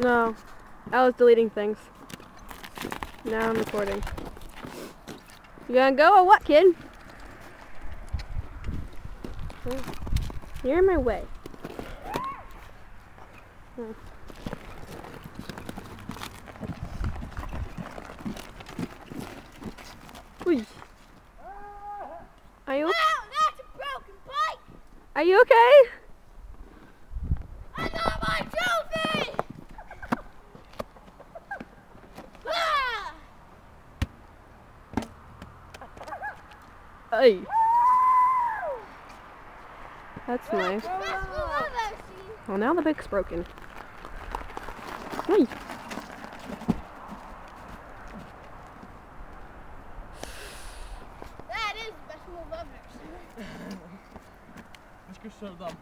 No. I was deleting things. Now I'm recording. You gonna go or what, kid? You're in my way. Hmm. Uy. Are you Wow, that's a broken bike! Are you okay? Hey. That's nice. Well, now the bike's broken. Hey. That is the best move ever. Let's go them.